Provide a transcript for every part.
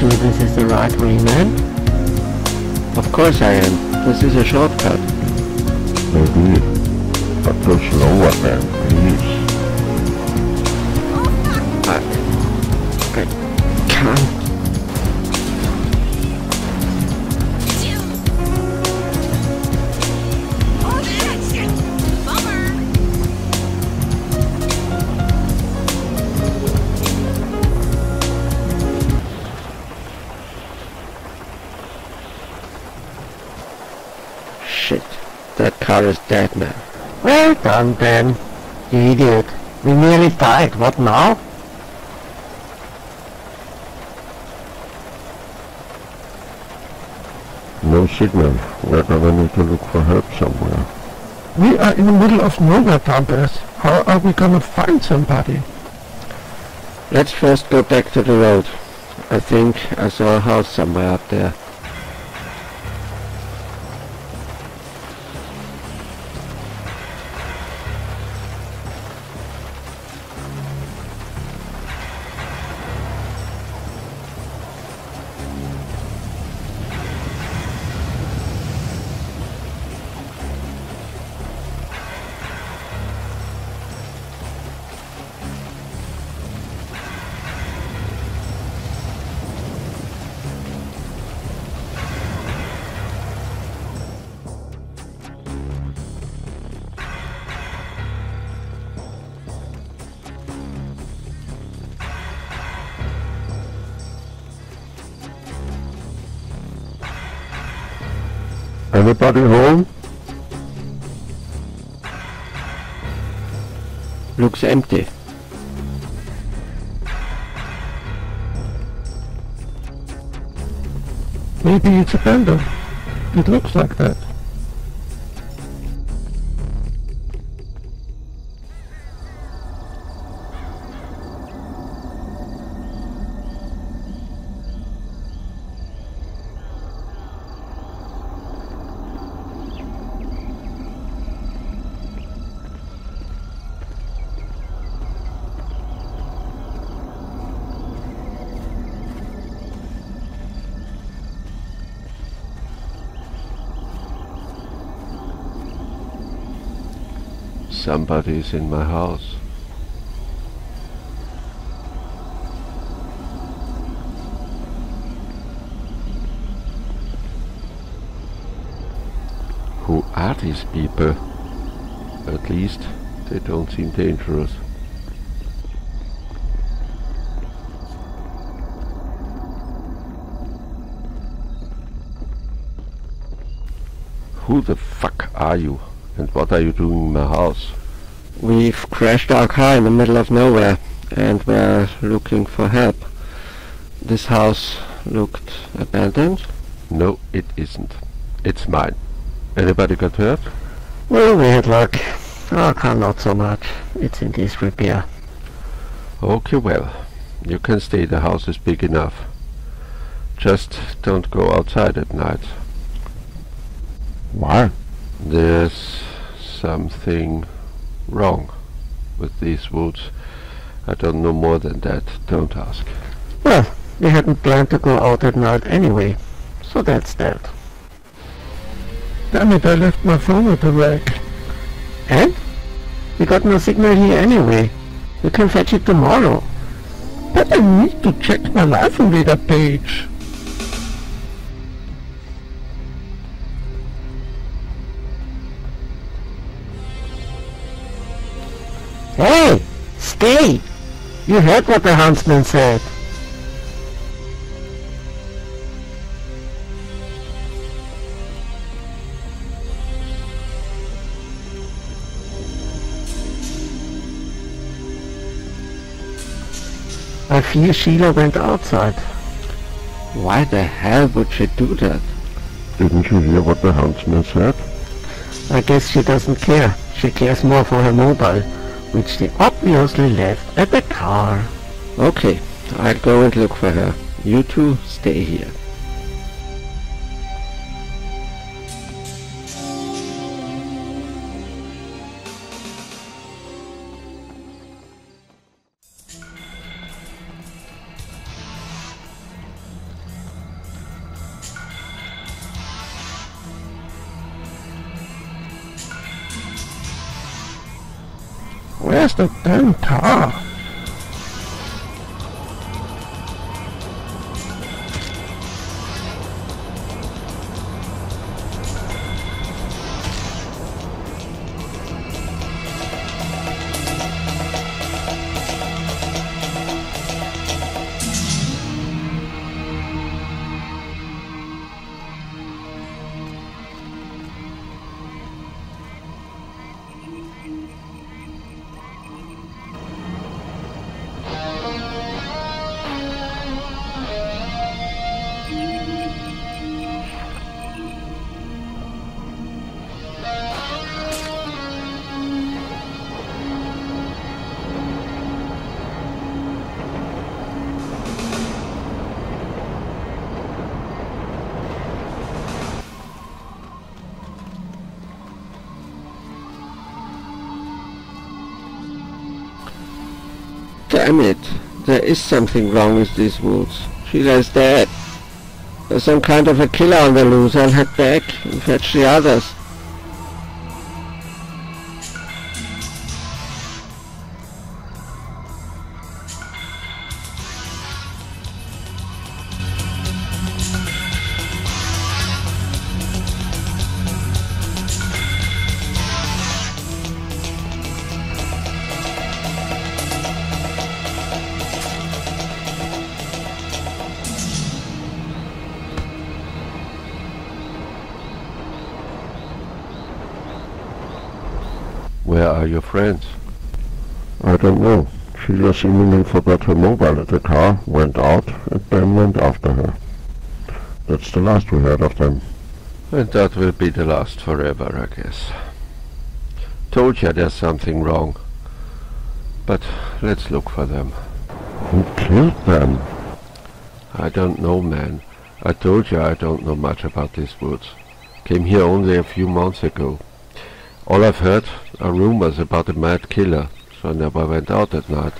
you sure this is the right way, man? Of course I am. This is a shortcut. Maybe. But go slower, man, That car is dead now. Well done, Ben. You idiot. We nearly died. What now? No signal. We're gonna need to look for help somewhere. We are in the middle of nowhere, Countess. How are we gonna find somebody? Let's first go back to the road. I think I saw a house somewhere up there. Anybody home? Looks empty. Maybe it's a abandoned. It looks like that. Somebody's in my house. Who are these people? At least they don't seem dangerous. Who the fuck are you? And what are you doing in my house? We've crashed our car in the middle of nowhere and we're looking for help. This house looked abandoned. No, it isn't. It's mine. Anybody got hurt? Well, we had luck. Our car not so much. It's in disrepair. Okay, well, you can stay. The house is big enough. Just don't go outside at night. Why? There's something wrong with these woods. I don't know more than that. Don't ask. Well, we hadn't planned to go out at night anyway. So that's that. Damn it, I left my phone at the rack. And? We got no signal here anyway. We can fetch it tomorrow. But I need to check my invader page. Stay! You heard what the huntsman said. I fear Sheila went outside. Why the hell would she do that? Didn't you hear what the huntsman said? I guess she doesn't care. She cares more for her mobile, which she obviously left at the car. Okay, I'll go and look for her. You two stay here. Where's the damn car? Damn it. There is something wrong with these woods. Sheila's dead. There's some kind of a killer on the loose. I'll head back and fetch the others. Where are your friends? I don't know. Sheila seemingly forgot her mobile at the car, went out, and then went after her. That's the last we heard of them. And that will be the last forever, I guess. Told you there's something wrong. But let's look for them. Who killed them? I don't know, man. I told you I don't know much about these woods. Came here only a few months ago. All I've heard are rumors about a mad killer, so I never went out at night.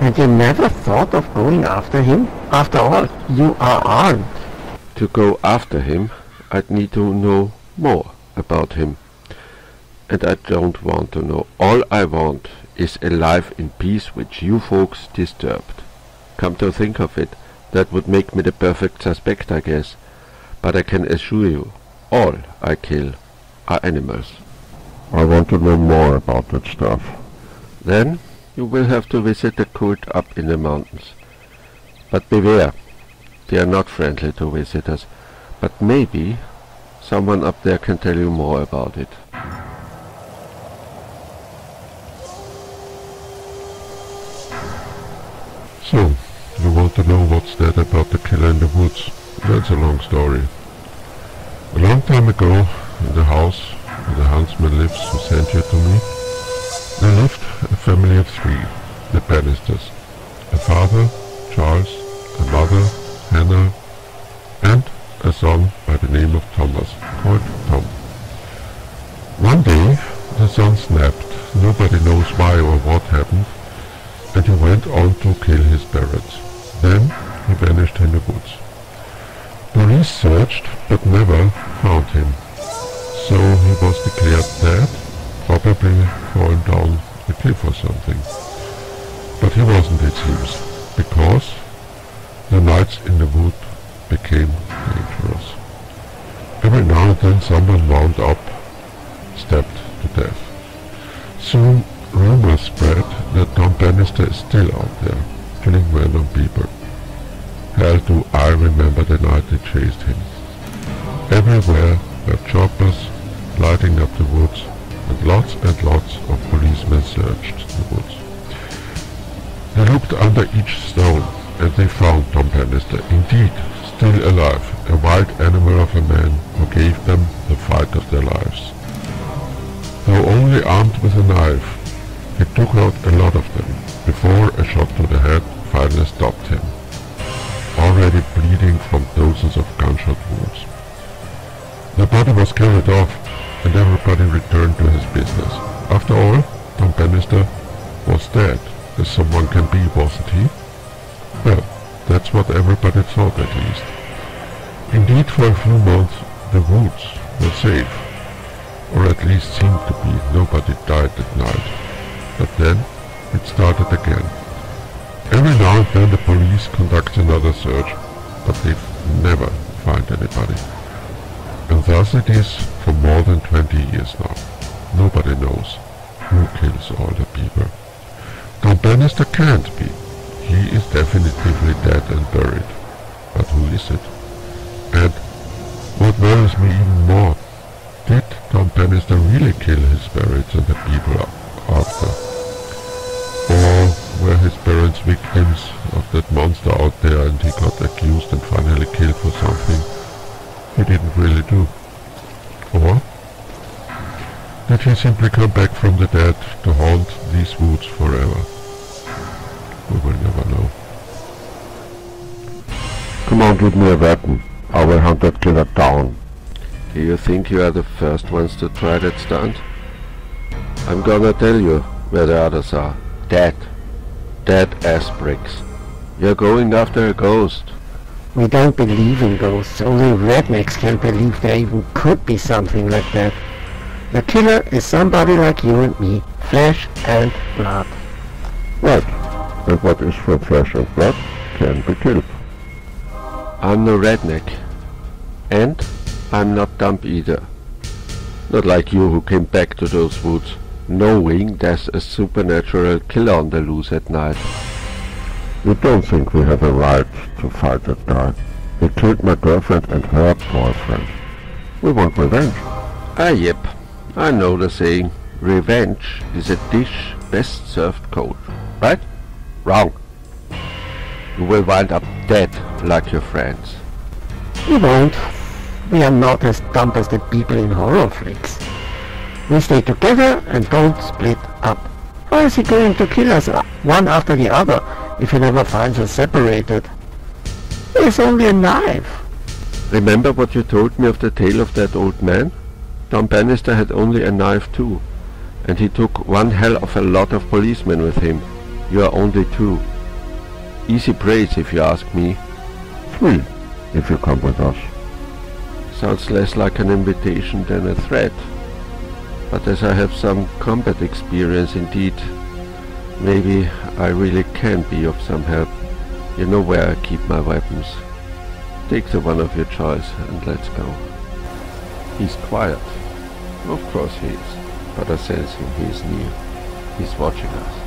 And you never thought of going after him? After all, you are armed. To go after him, I'd need to know more about him. And I don't want to know. All I want is a life in peace which you folks disturbed. Come to think of it, that would make me the perfect suspect, I guess. But I can assure you, all I kill are animals. I want to know more about that stuff. Then you will have to visit the cult up in the mountains. But beware, they are not friendly to visitors, but maybe someone up there can tell you more about it. So, you want to know what's that about the killer in the woods? That's a long story. A long time ago, in the house the huntsman lives who sent you to me, They lived a family of three, the Bannisters. A father, Charles, a mother, Hannah, and a son by the name of Thomas, called Tom. One day, the son snapped, nobody knows why or what happened, and he went on to kill his parents. Then he vanished in the woods. Police searched, but never found him. So he was declared dead, probably fallen down a cliff or something. But he wasn't, it seems, because the nights in the wood became dangerous. Every now and then someone wound up, stabbed to death. Soon rumors spread that Tom Bannister is still out there, killing random people. Hell do I remember the night they chased him. Everywhere were choppers lighting up the woods, and lots and lots of policemen searched the woods. They looked under each stone, and they found Tom Bannister, indeed, still alive, a wild animal of a man who gave them the fight of their lives. Though only armed with a knife, he took out a lot of them, before a shot to the head finally stopped him, already bleeding from dozens of gunshot wounds. The body was carried off, and everybody returned to his business. After all, Tom Bannister was dead, as someone can be, wasn't he? Well, that's what everybody thought at least. Indeed, for a few months, the woods were safe, or at least seemed to be. Nobody died at night. But then, it started again. Every now and then the police conduct another search, but they never find anybody. And thus it is for more than 20 years now. Nobody knows who kills all the people. Tom Bannister can't be. He is definitively dead and buried. But who is it? And what worries me even more, did Tom Bannister really kill his parents and the people after? Or were his parents victims of that monster out there and he got accused and finally killed for something he didn't really do? Or did he simply come back from the dead to haunt these woods forever? We will never know. Come on, give me a weapon. I will hunt that killer down. Do you think you are the first ones to try that stunt? I'm gonna tell you where the others are. Dead. Dead as bricks. You're going after a ghost. We don't believe in ghosts. Only rednecks can believe there even could be something like that. The killer is somebody like you and me. Flesh and blood. Right. And what is from flesh and blood can be killed. I'm no redneck. And I'm not dumb either. Not like you who came back to those woods knowing there's a supernatural killer on the loose at night. You don't think we have a right to fight that guy? He killed my girlfriend and her boyfriend. We want revenge. Ah, yep. I know the saying. Revenge is a dish best served cold. Right? Wrong. You will wind up dead like your friends. We won't. We are not as dumb as the people in horror flicks. We stay together and don't split up. Why is he going to kill us one after the other if he never finds us separated? It's only a knife. Remember what you told me of the tale of that old man? Tom Bannister had only a knife too, and he took one hell of a lot of policemen with him. You are only two. Easy praise if you ask me. Three, if you come with us. Sounds less like an invitation than a threat. But as I have some combat experience indeed, maybe I really can be of some help. You know where I keep my weapons. Take the one of your choice and let's go. He's quiet. Of course he is, but I sense him. He is near. He's watching us.